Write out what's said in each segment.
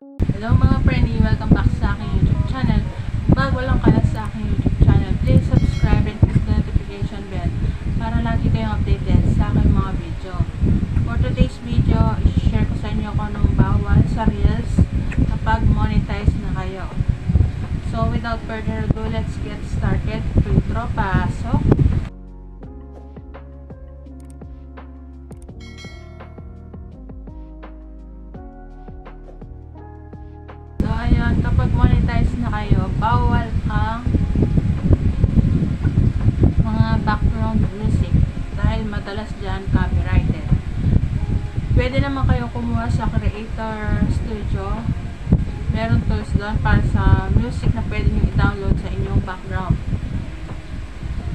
Hello mga friendly, welcome back sa aking YouTube channel. Bago lang kayo sa aking YouTube channel, please subscribe and click the notification bell para lagi kayong updated sa aking mga video. For today's video, i-share ko sa inyo kung anong bawal sa Reels kapag monetize na kayo. So without further ado, let's get started. Filtro, pasok. So, ayun, kapag monetize na kayo, bawal ang mga background music dahil madalas dyan copyrighted. Pwede naman kayo kumuha sa Creator Studio. Meron tools doon para sa music na pwede nyo i-download sa inyong background.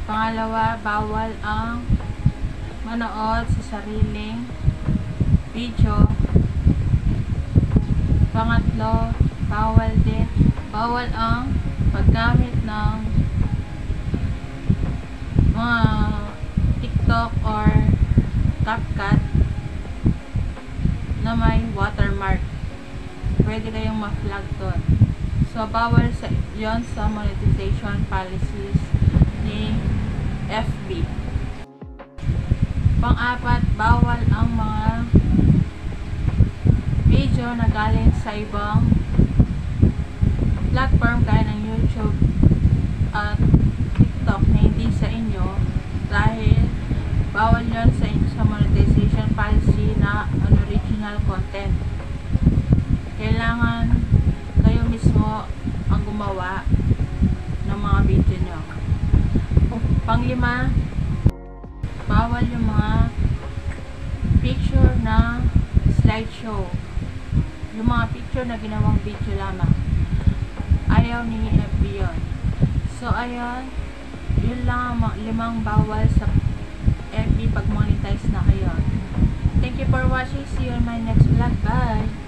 Pangalawa, bawal ang manood sa sariling video bawal din, bawal ang paggamit ng mga TikTok or CapCut na may watermark. Pwede kayong ma-flag doon. So, bawal sa yon sa monetization policies ni FB. Pang-apat, bawal ang mga video na galing sa ibang platform kaya ng YouTube at TikTok na hindi sa inyo dahil bawal yon sa, sa monetization policy na unoriginal content. Kailangan kayo mismo ang gumawa ng mga video nyo. Panglima, bawal yung mga picture na slideshow yung mga picture na ginawang video lamang. Ayaw ni FB yun. So, ayun, yun lang ang limang bawal sa FB pag monetize na kayo. Thank you for watching. See you on my next vlog. Bye!